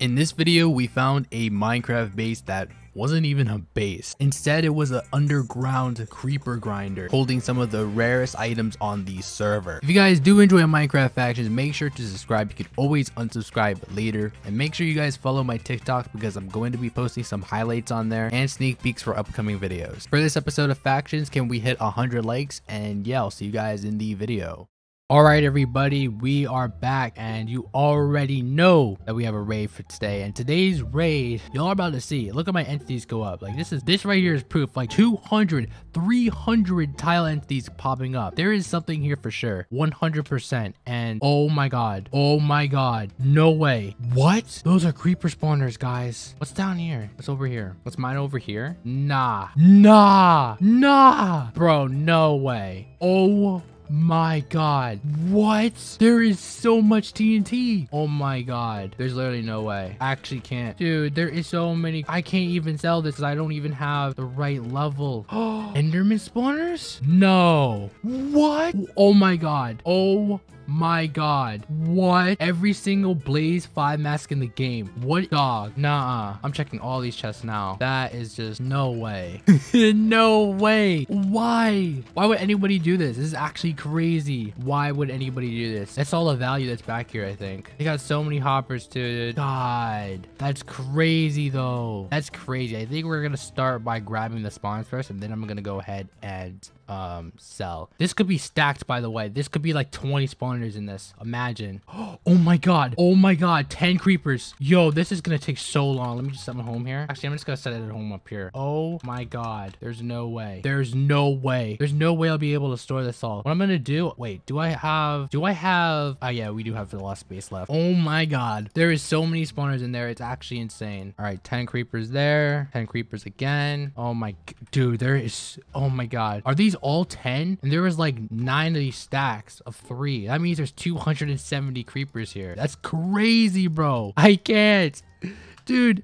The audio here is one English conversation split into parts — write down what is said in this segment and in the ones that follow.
In this video, we found a Minecraft base that wasn't even a base. Instead, it was an underground creeper grinder holding some of the rarest items on the server. If you guys do enjoy Minecraft factions, make sure to subscribe. You can always unsubscribe later. And make sure you guys follow my TikTok because I'm going to be posting some highlights on there and sneak peeks for upcoming videos. For this episode of Factions, can we hit 100 likes? And yeah, I'll see you guys in the video. All right, everybody, we are back, and you already know that we have a raid for today. And today's raid, y'all are about to see. Look at my entities go up. Like this is this right here is proof. Like 200, 300 tile entities popping up. There is something here for sure, 100%. And oh my god, oh my god, no way. What? Those are creeper spawners, guys. What's down here? What's over here? What's mine over here? Nah, nah, nah, bro. No way. Oh my god. What? There is so much TNT. Oh my god. There's literally no way. I actually can't. Dude, there is so many. I can't even sell this I don't even have the right level. Enderman spawners? No. What? Oh my god. Oh my god. What? Every single Blaze 5 mask in the game. What dog? Nah. I'm checking all these chests now. That is just no way. no way. Why? Why would anybody do this? This is actually crazy. Why would anybody do this? That's all the value that's back here, I think. They got so many hoppers, dude. God. That's crazy, though. That's crazy. I think we're going to start by grabbing the spawns first, and then I'm going to go ahead and um sell this could be stacked by the way this could be like 20 spawners in this. Imagine. Oh my god. Oh my god. 10 creepers. Yo this is gonna take so long. Let me just set my home here. Actually i'm just gonna set it at home up here. Oh my god. There's no way. There's no way. There's no way i'll be able to store this all. What i'm gonna do wait do i have do i have oh yeah we do have a lot space left. Oh my god. There is so many spawners in there. It's actually insane. All right 10 creepers there. 10 creepers again. Oh my dude there is oh my god. Are these all 10 and there was like nine of these stacks of three. That means there's 270 creepers here. That's crazy bro. I can't. Dude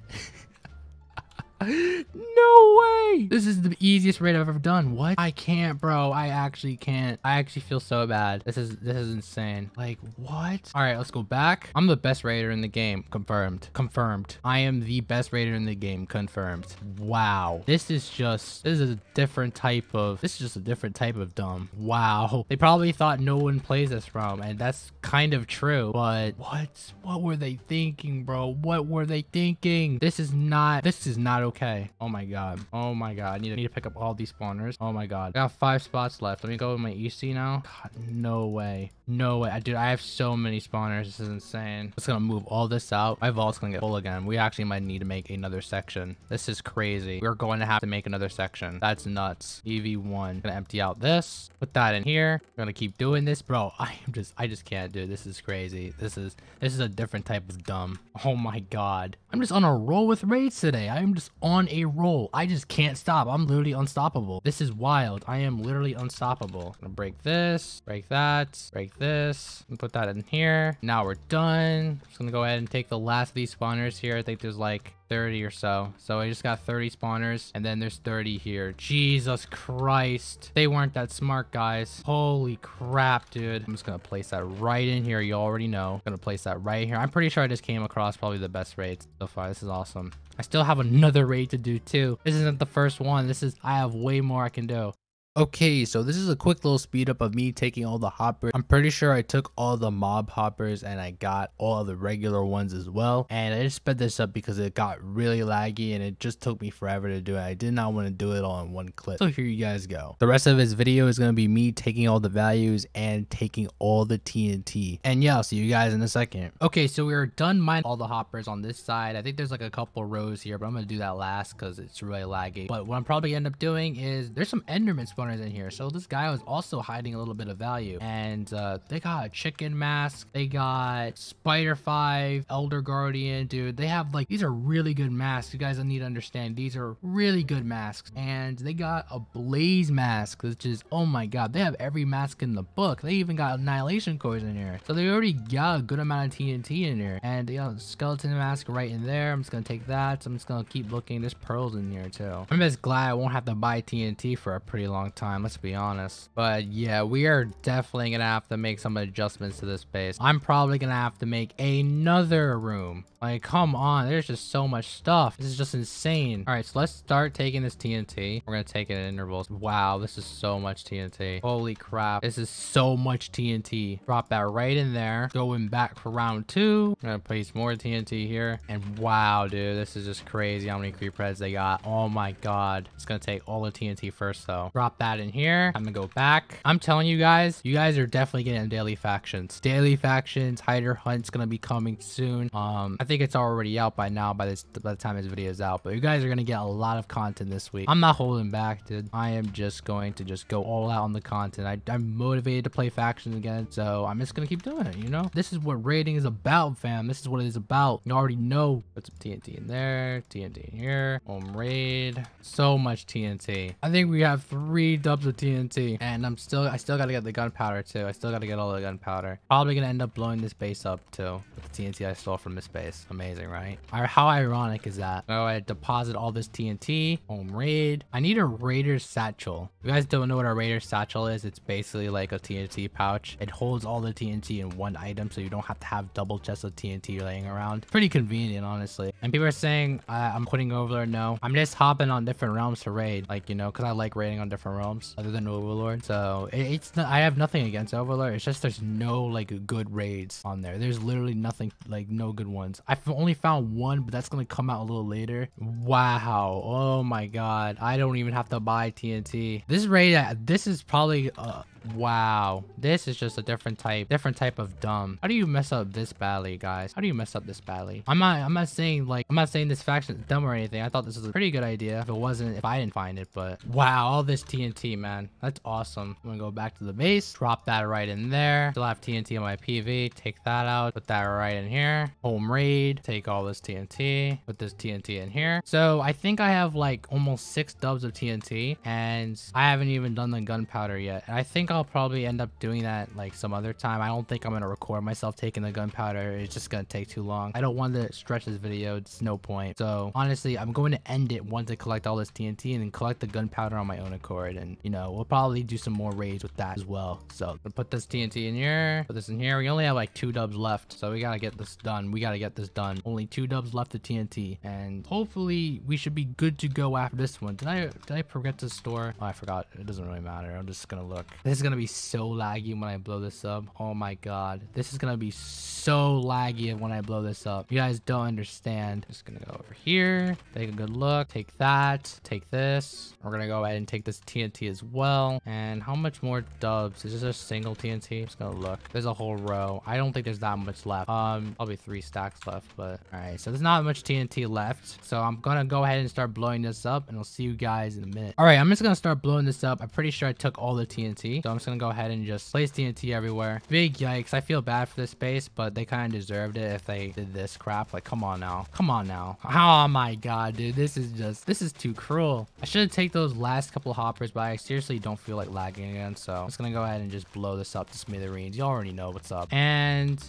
no way. This is the easiest raid I've ever done. What? I can't, bro. I actually can't. I actually feel so bad. This is this is insane. Like, what? All right, let's go back. I'm the best raider in the game. Confirmed. Confirmed. I am the best raider in the game. Confirmed. Wow. This is just, this is a different type of, this is just a different type of dumb. Wow. They probably thought no one plays this from, and that's kind of true, but what? What were they thinking, bro? What were they thinking? This is not, this is not okay. Oh my god. Oh my god. I need to, need to pick up all these spawners. Oh my god. I got five spots left. Let me go with my EC now. God, no way. No way. Dude, I have so many spawners. This is insane. It's gonna move all this out. My vault's gonna get full again. We actually might need to make another section. This is crazy. We're going to have to make another section. That's nuts. EV1. Gonna empty out this. Put that in here. We're gonna keep doing this. Bro, I am just, I just can't, dude. This is crazy. This is, this is a different type of dumb. Oh my god. I'm just on a roll with raids today. I am just on a roll. I just can't stop. I'm literally unstoppable. This is wild. I am literally unstoppable. I'm gonna break this, break that, break this, and put that in here. Now we're done. Just gonna go ahead and take the last of these spawners here. I think there's like 30 or so. So I just got 30 spawners and then there's 30 here. Jesus Christ. They weren't that smart, guys. Holy crap, dude. I'm just going to place that right in here. You already know. Going to place that right here. I'm pretty sure I just came across probably the best raids so far. This is awesome. I still have another raid to do too. This isn't the first one. This is, I have way more I can do. Okay, so this is a quick little speed up of me taking all the hoppers. I'm pretty sure I took all the mob hoppers and I got all the regular ones as well. And I just sped this up because it got really laggy and it just took me forever to do it. I did not want to do it all in one clip. So here you guys go. The rest of this video is going to be me taking all the values and taking all the TNT. And yeah, I'll see you guys in a second. Okay, so we're done mining all the hoppers on this side. I think there's like a couple rows here, but I'm going to do that last because it's really laggy. But what I'm probably end up doing is there's some Enderman in here. So this guy was also hiding a little bit of value. And uh, they got a chicken mask. They got Spider 5, Elder Guardian. Dude, they have like, these are really good masks. You guys need to understand. These are really good masks. And they got a Blaze mask, which is, oh my god. They have every mask in the book. They even got Annihilation cores in here. So they already got a good amount of TNT in here. And, you know, Skeleton mask right in there. I'm just to take that. So I'm just to keep looking. There's pearls in here too. I'm just glad I won't have to buy TNT for a pretty long time, let's be honest. But yeah, we are definitely gonna have to make some adjustments to this base. I'm probably gonna have to make another room. Like, come on, there's just so much stuff. This is just insane. All right, so let's start taking this TNT. We're gonna take it in intervals. Wow, this is so much TNT. Holy crap, this is so much TNT. Drop that right in there. Going back for round two. I'm gonna place more TNT here. And wow, dude, this is just crazy how many creeper heads they got. Oh my god. It's gonna take all the TNT first though. Drop that in here. I'm gonna go back. I'm telling you guys, you guys are definitely getting daily factions. Daily factions, hider hunt's gonna be coming soon. Um, I think it's already out by now by this by the time this video is out. But you guys are gonna get a lot of content this week. I'm not holding back, dude. I am just going to just go all out on the content. I, I'm motivated to play factions again, so I'm just gonna keep doing it. You know, this is what raiding is about, fam. This is what it is about. You already know. Put some TNT in there, TNT in here. Home raid. So much TNT. I think we have three dubs of TNT, and I'm still I still gotta get the gunpowder too. I still gotta get all the gunpowder. Probably gonna end up blowing this base up too with the TNT I stole from this base. Amazing, right? How ironic is that? Oh, I deposit all this TNT. Home raid. I need a raider satchel. If you guys don't know what a raider satchel is, it's basically like a TNT pouch. It holds all the TNT in one item, so you don't have to have double chests of TNT laying around. Pretty convenient, honestly. And people are saying I'm quitting Overlord. No, I'm just hopping on different realms to raid, like you know, because I like raiding on different realms other than Overlord. So it, it's not, I have nothing against Overlord. It's just there's no like good raids on there. There's literally nothing like no good ones. I've only found one, but that's gonna come out a little later. Wow. Oh my god. I don't even have to buy TNT. This raid, uh, this is probably uh, Wow, this is just a different type, different type of dumb. How do you mess up this badly, guys? How do you mess up this badly? I'm not, I'm not saying like, I'm not saying this faction is dumb or anything. I thought this was a pretty good idea. If it wasn't, if I didn't find it, but wow, all this TNT, man, that's awesome. I'm gonna go back to the base, drop that right in there. Still have TNT on my PV. Take that out, put that right in here. Home raid, take all this TNT, put this TNT in here. So I think I have like almost six dubs of TNT, and I haven't even done the gunpowder yet. And I think I'll probably end up doing that like some other time. I don't think I'm gonna record myself taking the gunpowder. It's just gonna take too long. I don't want to stretch this video. It's no point. So honestly, I'm going to end it once I collect all this TNT and then collect the gunpowder on my own accord. And you know, we'll probably do some more raids with that as well. So put this TNT in here, put this in here. We only have like two dubs left, so we gotta get this done. We gotta get this done. Only two dubs left of TNT, and hopefully we should be good to go after this one. Did I did I forget to store? Oh, I forgot. It doesn't really matter. I'm just gonna look. This gonna be so laggy when I blow this up. Oh my god. This is gonna be so laggy when I blow this up. You guys don't understand. Just gonna go over here. Take a good look. Take that. Take this. We're gonna go ahead and take this TNT as well. And how much more dubs? Is this a single TNT? Just gonna look. There's a whole row. I don't think there's that much left. Um, probably three stacks left, but all right. So there's not much TNT left. So I'm gonna go ahead and start blowing this up and I'll see you guys in a minute. All right, I'm just gonna start blowing this up. I'm pretty sure I took all the TNT. So I'm just gonna go ahead and just place TNT everywhere. Big yikes. I feel bad for this space, but they kind of deserved it if they did this crap. Like, come on now. Come on now. Oh my god, dude. This is just, this is too cruel. I should take those last couple hoppers, but I seriously don't feel like lagging again. So I'm just gonna go ahead and just blow this up to smithereens. You already know what's up. And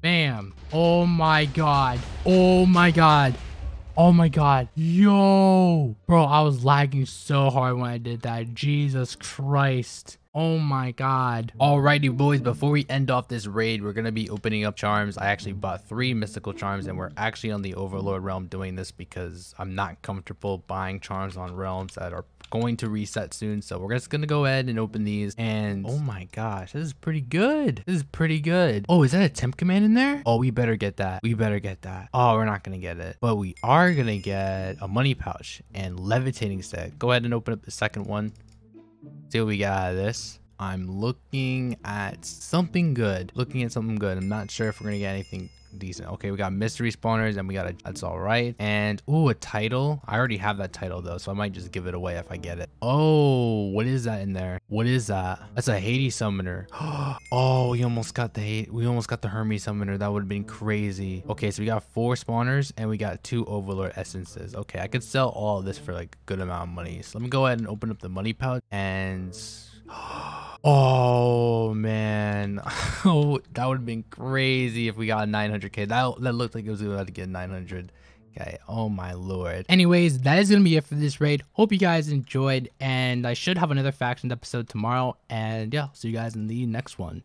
bam. Oh my god. Oh my god. Oh my god. Yo. Bro, I was lagging so hard when I did that. Jesus Christ. Oh my god. Alrighty boys, before we end off this raid, we're going to be opening up charms. I actually bought three mystical charms and we're actually on the overlord realm doing this because I'm not comfortable buying charms on realms that are going to reset soon. So we're just going to go ahead and open these and oh my gosh, this is pretty good. This is pretty good. Oh, is that a temp command in there? Oh, we better get that. We better get that. Oh, we're not going to get it, but we are going to get a money pouch and levitating set. Go ahead and open up the second one. See what we got out of this. I'm looking at something good. Looking at something good. I'm not sure if we're gonna get anything decent. Okay, we got mystery spawners and we got a that's all right. And oh, a title. I already have that title though, so I might just give it away if I get it. Oh, what is that in there? What is that? That's a Hades summoner. oh, we almost got the we almost got the Hermes summoner. That would have been crazy. Okay, so we got four spawners and we got two overlord essences. Okay, I could sell all this for like a good amount of money. So let me go ahead and open up the money pouch and Oh man, oh that would have been crazy if we got 900k. That that looked like it was about to get 900k Okay, oh my lord. Anyways, that is gonna be it for this raid. Hope you guys enjoyed, and I should have another factions episode tomorrow. And yeah, see you guys in the next one.